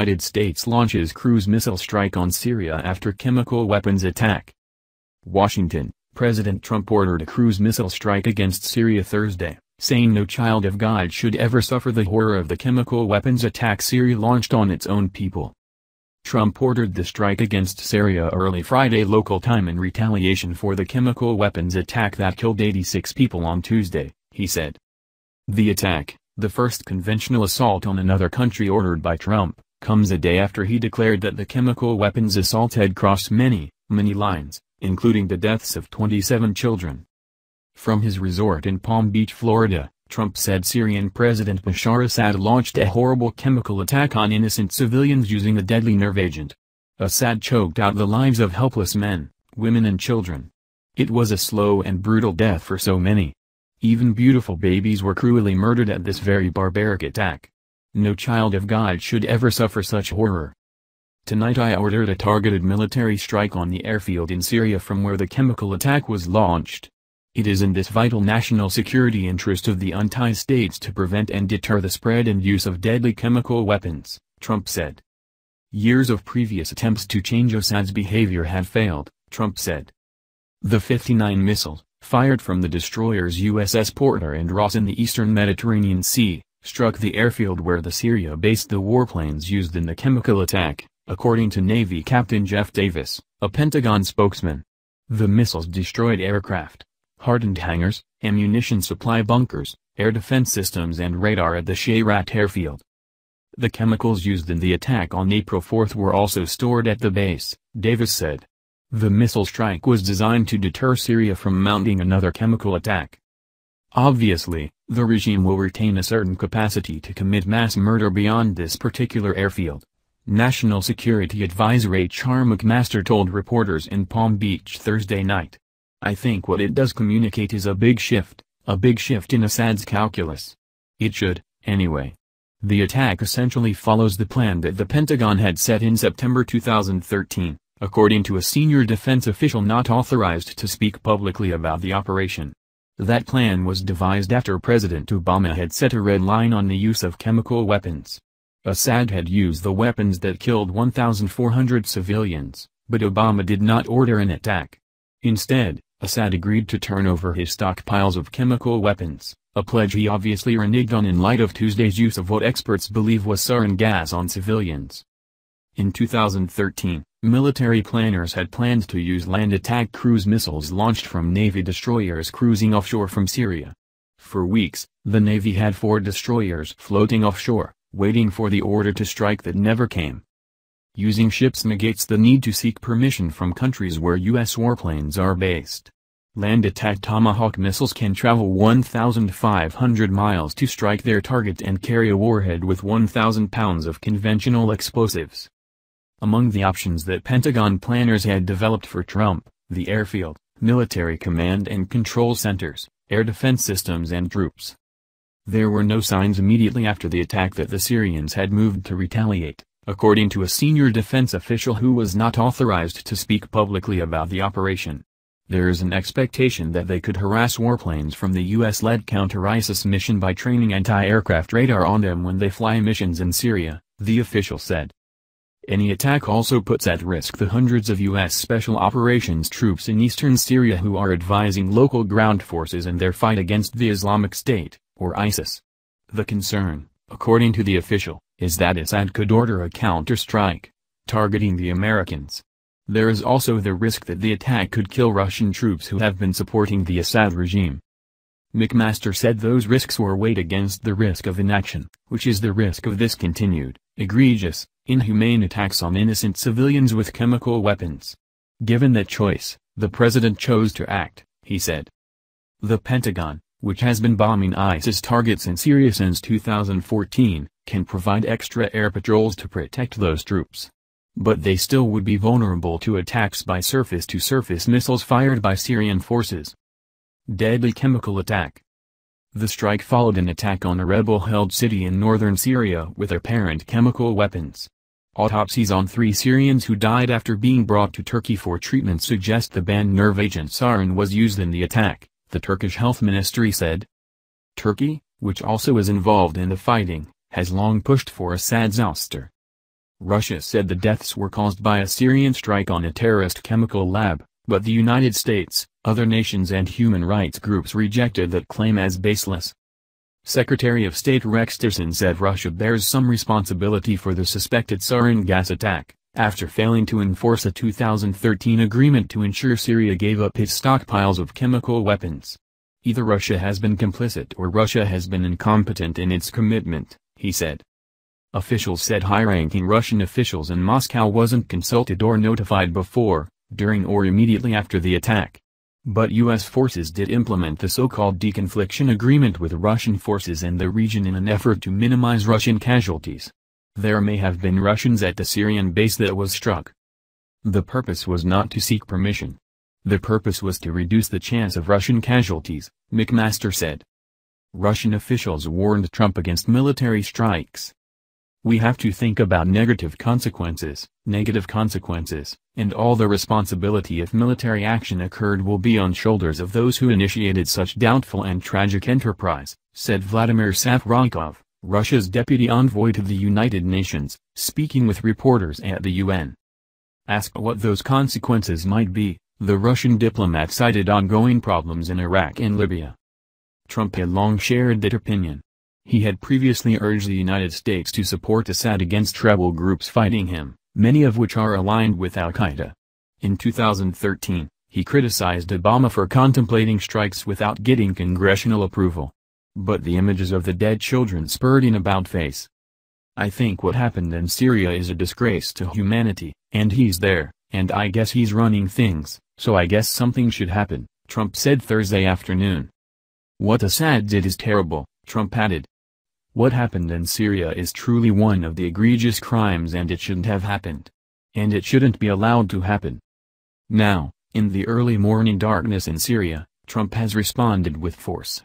United States launches cruise missile strike on Syria after chemical weapons attack. Washington, President Trump ordered a cruise missile strike against Syria Thursday, saying no child of God should ever suffer the horror of the chemical weapons attack Syria launched on its own people. Trump ordered the strike against Syria early Friday local time in retaliation for the chemical weapons attack that killed 86 people on Tuesday, he said. The attack, the first conventional assault on another country ordered by Trump, comes a day after he declared that the chemical weapons assault had crossed many, many lines, including the deaths of 27 children. From his resort in Palm Beach, Florida, Trump said Syrian President Bashar Assad launched a horrible chemical attack on innocent civilians using a deadly nerve agent. Assad choked out the lives of helpless men, women and children. It was a slow and brutal death for so many. Even beautiful babies were cruelly murdered at this very barbaric attack. No child of God should ever suffer such horror. Tonight I ordered a targeted military strike on the airfield in Syria from where the chemical attack was launched. It is in this vital national security interest of the untied states to prevent and deter the spread and use of deadly chemical weapons, Trump said. Years of previous attempts to change Assad's behavior had failed, Trump said. The 59 missiles, fired from the destroyers USS Porter and Ross in the eastern Mediterranean Sea, struck the airfield where the Syria based the warplanes used in the chemical attack, according to Navy Captain Jeff Davis, a Pentagon spokesman. The missiles destroyed aircraft, hardened hangars, ammunition supply bunkers, air defense systems and radar at the Shayrat airfield. The chemicals used in the attack on April 4 were also stored at the base, Davis said. The missile strike was designed to deter Syria from mounting another chemical attack. Obviously, the regime will retain a certain capacity to commit mass murder beyond this particular airfield. National Security Advisor H.R. McMaster told reporters in Palm Beach Thursday night. I think what it does communicate is a big shift, a big shift in Assad's calculus. It should, anyway. The attack essentially follows the plan that the Pentagon had set in September 2013, according to a senior defense official not authorized to speak publicly about the operation. That plan was devised after President Obama had set a red line on the use of chemical weapons. Assad had used the weapons that killed 1,400 civilians, but Obama did not order an attack. Instead, Assad agreed to turn over his stockpiles of chemical weapons, a pledge he obviously reneged on in light of Tuesday's use of what experts believe was sarin gas on civilians. In 2013, military planners had planned to use land attack cruise missiles launched from Navy destroyers cruising offshore from Syria. For weeks, the Navy had four destroyers floating offshore, waiting for the order to strike that never came. Using ships negates the need to seek permission from countries where U.S. warplanes are based. Land attack Tomahawk missiles can travel 1,500 miles to strike their target and carry a warhead with 1,000 pounds of conventional explosives. Among the options that Pentagon planners had developed for Trump, the airfield, military command and control centers, air defense systems and troops. There were no signs immediately after the attack that the Syrians had moved to retaliate according to a senior defense official who was not authorized to speak publicly about the operation. There is an expectation that they could harass warplanes from the U.S.-led counter-ISIS mission by training anti-aircraft radar on them when they fly missions in Syria, the official said. Any attack also puts at risk the hundreds of U.S. Special Operations troops in eastern Syria who are advising local ground forces in their fight against the Islamic State, or ISIS. The concern, according to the official, is that Assad could order a counter-strike, targeting the Americans. There is also the risk that the attack could kill Russian troops who have been supporting the Assad regime. McMaster said those risks were weighed against the risk of inaction, which is the risk of this continued, egregious, inhumane attacks on innocent civilians with chemical weapons. Given that choice, the president chose to act, he said. The Pentagon, which has been bombing ISIS targets in Syria since 2014, can provide extra air patrols to protect those troops. But they still would be vulnerable to attacks by surface-to-surface -surface missiles fired by Syrian forces. Deadly chemical attack The strike followed an attack on a rebel-held city in northern Syria with apparent chemical weapons. Autopsies on three Syrians who died after being brought to Turkey for treatment suggest the banned nerve agent sarin was used in the attack, the Turkish health ministry said. Turkey, which also is involved in the fighting, has long pushed for Assad's ouster. Russia said the deaths were caused by a Syrian strike on a terrorist chemical lab, but the United States, other nations and human rights groups rejected that claim as baseless. Secretary of State Rex Tillerson said Russia bears some responsibility for the suspected sarin gas attack, after failing to enforce a 2013 agreement to ensure Syria gave up its stockpiles of chemical weapons. Either Russia has been complicit or Russia has been incompetent in its commitment, he said. Officials said high-ranking Russian officials in Moscow wasn't consulted or notified before, during or immediately after the attack. But U.S. forces did implement the so-called deconfliction agreement with Russian forces in the region in an effort to minimize Russian casualties. There may have been Russians at the Syrian base that was struck. The purpose was not to seek permission. The purpose was to reduce the chance of Russian casualties, McMaster said. Russian officials warned Trump against military strikes. We have to think about negative consequences, negative consequences, and all the responsibility if military action occurred will be on shoulders of those who initiated such doubtful and tragic enterprise, said Vladimir Safronkov, Russia's deputy envoy to the United Nations, speaking with reporters at the UN. Asked what those consequences might be, the Russian diplomat cited ongoing problems in Iraq and Libya. Trump had long shared that opinion. He had previously urged the United States to support Assad against rebel groups fighting him, many of which are aligned with al-Qaeda. In 2013, he criticized Obama for contemplating strikes without getting congressional approval. But the images of the dead children spurred an about face. I think what happened in Syria is a disgrace to humanity, and he's there, and I guess he's running things, so I guess something should happen, Trump said Thursday afternoon. What Assad did is terrible, Trump added, what happened in Syria is truly one of the egregious crimes and it shouldn't have happened. And it shouldn't be allowed to happen. Now, in the early morning darkness in Syria, Trump has responded with force.